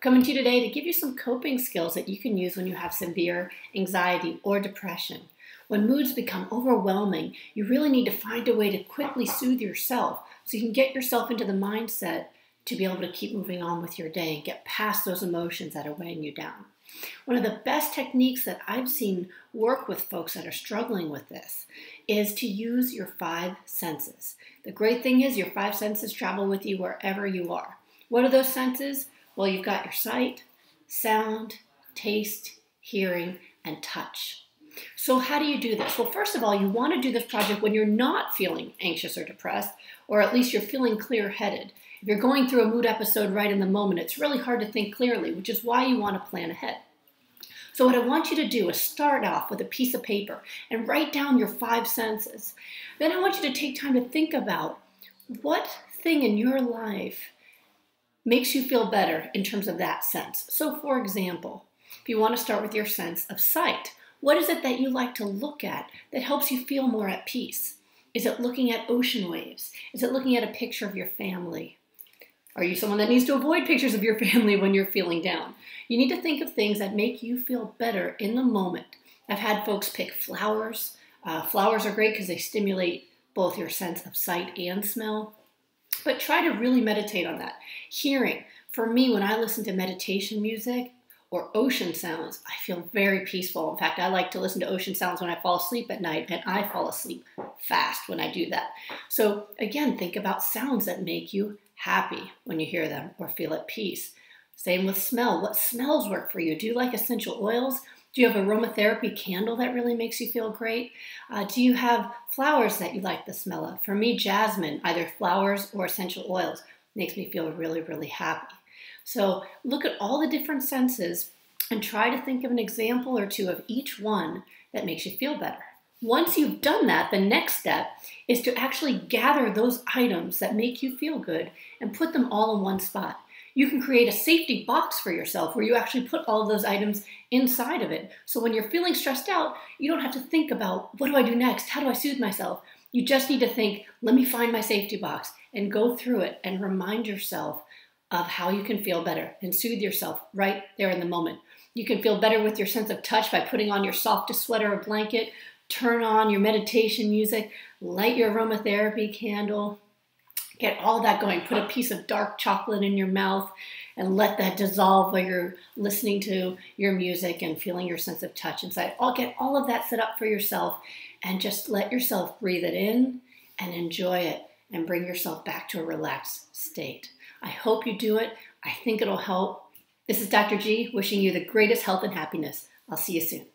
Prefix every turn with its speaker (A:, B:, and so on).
A: Coming to you today to give you some coping skills that you can use when you have severe anxiety or depression. When moods become overwhelming, you really need to find a way to quickly soothe yourself so you can get yourself into the mindset to be able to keep moving on with your day and get past those emotions that are weighing you down. One of the best techniques that I've seen work with folks that are struggling with this is to use your five senses. The great thing is, your five senses travel with you wherever you are. What are those senses? Well, you've got your sight, sound, taste, hearing, and touch. So, how do you do this? Well, first of all, you want to do this project when you're not feeling anxious or depressed, or at least you're feeling clear headed. If you're going through a mood episode right in the moment, it's really hard to think clearly, which is why you want to plan ahead. So, what I want you to do is start off with a piece of paper and write down your five senses. Then, I want you to take time to think about what thing in your life makes you feel better in terms of that sense. So, for example, if you want to start with your sense of sight, what is it that you like to look at that helps you feel more at peace? Is it looking at ocean waves? Is it looking at a picture of your family? Are you someone that needs to avoid pictures of your family when you're feeling down? You need to think of things that make you feel better in the moment. I've had folks pick flowers. Uh, flowers are great because they stimulate both your sense of sight and smell. But try to really meditate on that. Hearing. For me, when I listen to meditation music, or ocean sounds, I feel very peaceful. In fact, I like to listen to ocean sounds when I fall asleep at night, and I fall asleep fast when I do that. So, again, think about sounds that make you happy when you hear them or feel at peace. Same with smell. What smells work for you? Do you like essential oils? Do you have aromatherapy candle that really makes you feel great? Uh, do you have flowers that you like the smell of? For me, jasmine, either flowers or essential oils, makes me feel really, really happy. So look at all the different senses and try to think of an example or two of each one that makes you feel better. Once you've done that, the next step is to actually gather those items that make you feel good and put them all in one spot. You can create a safety box for yourself where you actually put all those items inside of it. So when you're feeling stressed out, you don't have to think about what do I do next? How do I soothe myself? You just need to think, let me find my safety box and go through it and remind yourself of how you can feel better and soothe yourself right there in the moment. You can feel better with your sense of touch by putting on your softest sweater or blanket, turn on your meditation music, light your aromatherapy candle, get all that going. Put a piece of dark chocolate in your mouth and let that dissolve while you're listening to your music and feeling your sense of touch inside. I'll get all of that set up for yourself and just let yourself breathe it in and enjoy it and bring yourself back to a relaxed state. I hope you do it. I think it'll help. This is Dr. G wishing you the greatest health and happiness. I'll see you soon.